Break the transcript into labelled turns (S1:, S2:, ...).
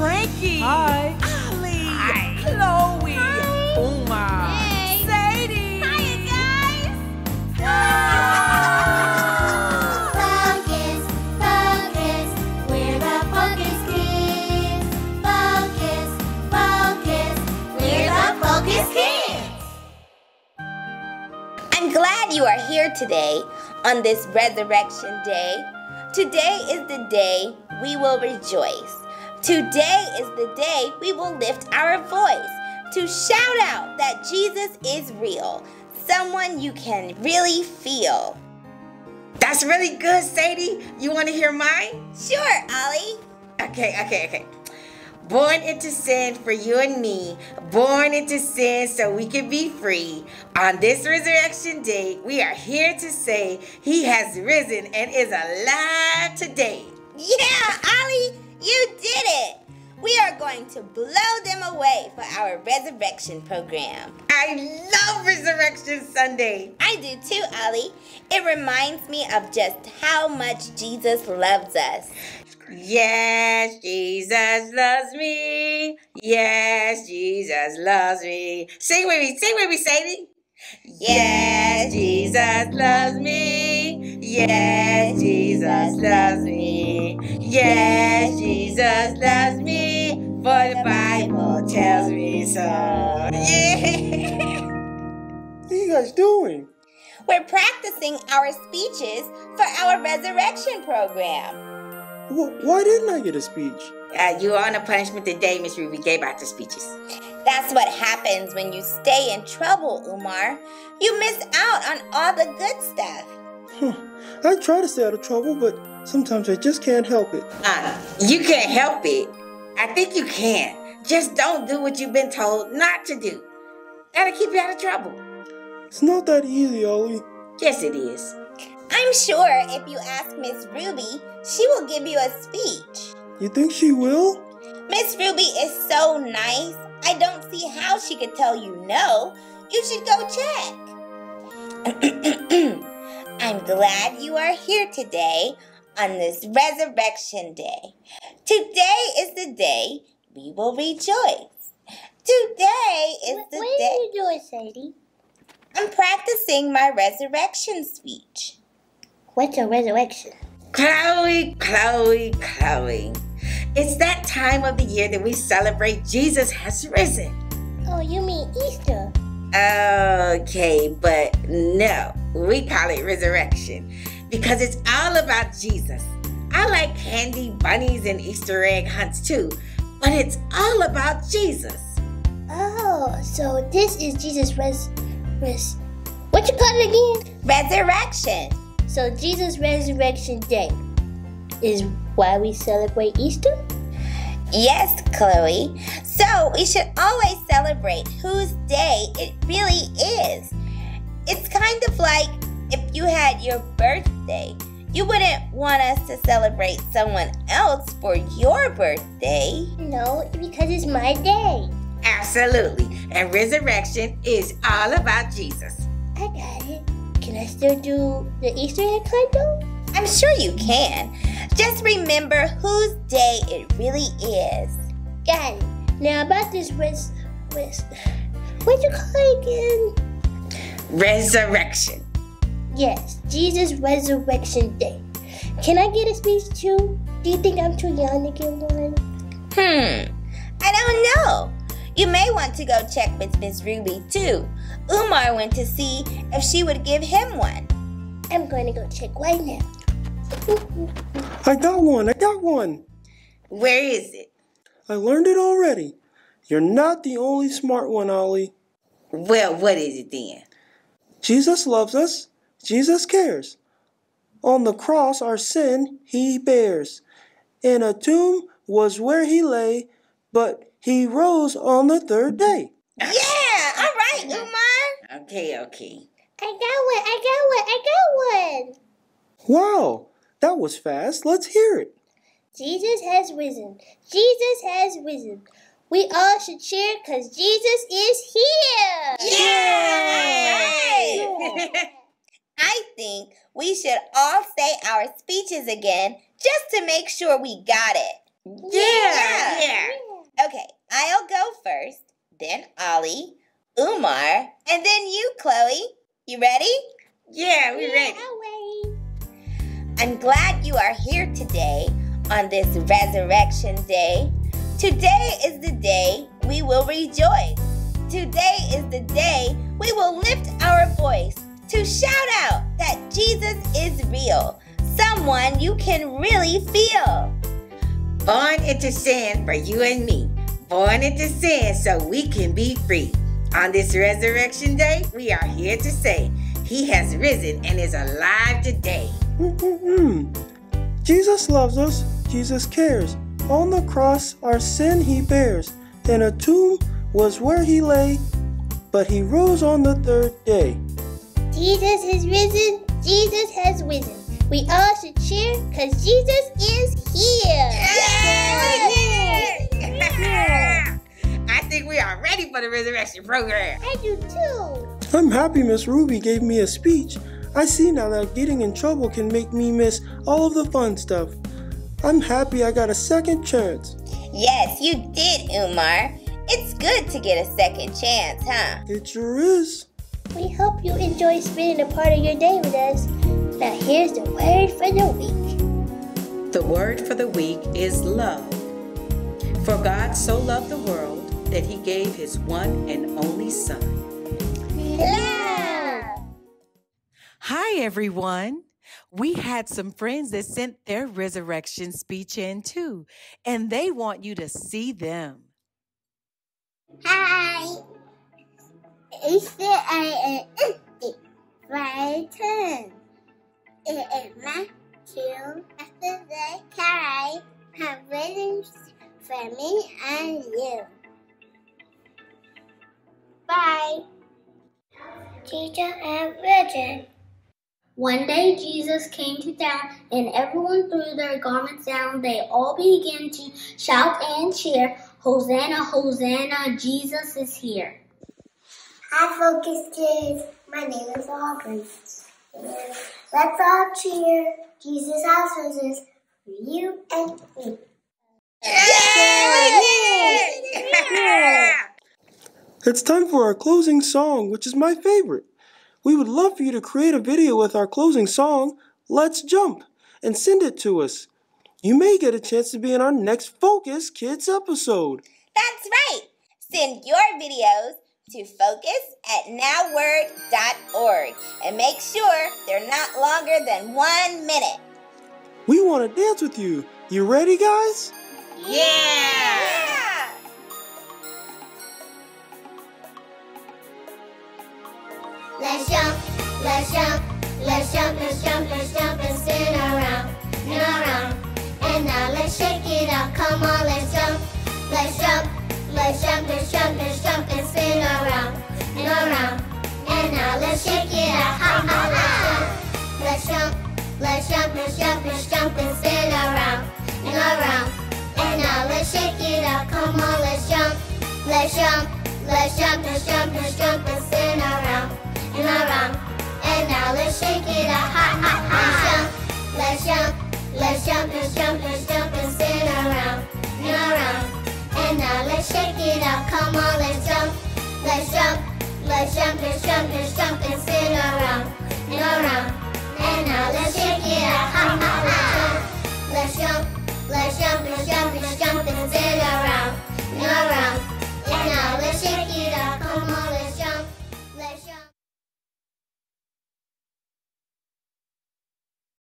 S1: Frankie.
S2: Hi.
S1: Ali.
S2: Hi.
S1: Chloe.
S2: Hi.
S1: Uma.
S3: I'm glad you are here today on this Resurrection Day. Today is the day we will rejoice. Today is the day we will lift our voice to shout out that Jesus is real, someone you can really feel.
S2: That's really good, Sadie. You want to hear mine?
S3: Sure, Ollie.
S2: Okay, okay, okay. Born into sin for you and me, born into sin so we can be free. On this resurrection day, we are here to say he has risen and is alive today.
S3: Yeah, Ollie, you did it. We are going to blow them away for our resurrection program.
S2: I love Resurrection Sunday.
S3: I do too, Ollie. It reminds me of just how much Jesus loves us.
S2: Yes, Jesus loves me. Yes, Jesus loves me. Sing with me, sing with me, Sadie. Yes, Jesus loves me. Yes, Jesus loves me. Yes, Jesus loves me. For the Bible tells me so. Yeah.
S4: What are you guys doing?
S3: We're practicing our speeches for our resurrection program.
S4: Wh- Why didn't I get a speech?
S2: Uh, you are on a punishment today, Miss Ruby gave out the speeches.
S3: That's what happens when you stay in trouble, Umar. You miss out on all the good stuff.
S4: Huh. I try to stay out of trouble, but sometimes I just can't help it.
S2: Uh, you can't help it. I think you can. Just don't do what you've been told not to do. That'll keep you out of trouble.
S4: It's not that easy, Ollie.
S2: Yes, it is.
S3: I'm sure if you ask Miss Ruby, she will give you a speech.
S4: You think she will?
S3: Miss Ruby is so nice. I don't see how she could tell you no. You should go check. I'm glad you are here today on this Resurrection Day. Today is the day we will rejoice. Today is the
S5: what
S3: day.
S5: are you doing, Sadie?
S3: I'm practicing my resurrection speech.
S5: What's a resurrection?
S2: Chloe, Chloe, Chloe. It's that time of the year that we celebrate Jesus has risen.
S5: Oh, you mean Easter?
S2: Okay, but no, we call it resurrection because it's all about Jesus. I like candy, bunnies, and Easter egg hunts too, but it's all about Jesus.
S5: Oh, so this is Jesus' res, res. What you call it again?
S3: Resurrection.
S5: So Jesus' resurrection day is why we celebrate Easter.
S3: Yes, Chloe. So we should always celebrate whose day it really is. It's kind of like if you had your birthday, you wouldn't want us to celebrate someone else for your birthday.
S5: No, because it's my day.
S2: Absolutely. And resurrection is all about Jesus.
S5: I got it. Can I still do the Easter egg hunt though?
S3: I'm sure you can. Just remember whose day it really is.
S5: Got it. Now about this res, res. What you call it again?
S2: Resurrection.
S5: Yes, Jesus' resurrection day. Can I get a speech too? Do you think I'm too young to get one?
S3: Hmm, I don't know. You may want to go check with Miss Ruby too. Umar went to see if she would give him one.
S5: I'm going to go check right now.
S4: I got one. I got one.
S2: Where is it?
S4: I learned it already. You're not the only smart one, Ollie.
S2: Well, what is it then?
S4: Jesus loves us. Jesus cares. On the cross, our sin he bears. In a tomb was where he lay, but he rose on the third day.
S3: Yeah, all right, Umar.
S2: Okay, okay.
S5: I got one. I got one. I got one.
S4: Wow, that was fast. Let's hear it.
S5: Jesus has risen. Jesus has risen. We all should cheer because Jesus is here.
S3: Yay! I think we should all say our speeches again just to make sure we got it.
S2: Yeah, yeah.
S3: Okay, I'll go first, then Ollie, Umar, and then you, Chloe. You ready?
S2: Yeah, we're ready.
S3: I'm glad you are here today on this resurrection day. Today is the day we will rejoice. Today is the day we will lift our voice to shout out that Jesus is real, someone you can really feel.
S2: Born into sin for you and me. Born into sin so we can be free. On this resurrection day, we are here to say, He has risen and is alive today.
S4: Mm-mm-mm. Jesus loves us. Jesus cares. On the cross, our sin he bears. In a tomb was where he lay, but he rose on the third day.
S5: Jesus is risen. Jesus has risen. We all should cheer because Jesus is here.
S2: I are ready for the resurrection program.
S5: I do too.
S4: I'm happy Miss Ruby gave me a speech. I see now that getting in trouble can make me miss all of the fun stuff. I'm happy I got a second chance.
S3: Yes, you did, Umar. It's good to get a second chance, huh?
S4: It sure is.
S5: We hope you enjoy spending a part of your day with us. Now, here's the word for the week.
S1: The word for the week is love. For God so loved the world that he gave his one and only Son.
S5: Love.
S6: Hi, everyone. We had some friends that sent their resurrection speech in too, and they want you to see them.
S5: Hi. Is there an empty frightened? It is Matthew after the carry have written for me and you. Bye. Teacher and Virgin. One day Jesus came to town, and everyone threw their garments down. They all began to shout and cheer, Hosanna, Hosanna, Jesus is here. Hi, Focus Kids. My name is Aubrey. Let's all cheer. Jesus has risen for you and me.
S4: It's time for our closing song, which is my favorite. We would love for you to create a video with our closing song, Let's Jump, and send it to us. You may get a chance to be in our next Focus Kids episode.
S3: That's right. Send your videos to focus at nowword.org and make sure they're not longer than one minute.
S4: We want to dance with you. You ready, guys?
S2: Yeah.
S5: Let's jump, let's jump, let's jump, let's jump, let's jump and spin around, and around. And now let's shake it out. Come on, let's jump, let's jump, let's jump, let's jump, let's jump and spin around, and around. And now let's shake it out. Ha ha ha. Let's jump, let's jump, let's jump, let's jump and spin around, and around. Let's shake it out. Come on, let's jump, let's jump, let's jump, let's jump, let's jump and spin around and around. And now let's shake it out. Ha ha ha. Jump, let's jump, let's jump, let's jump, let's jump and spin around and around. And now let's shake it out. Come on, let's jump, let's jump, let's jump, let's jump, let's jump and spin around.